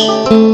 Música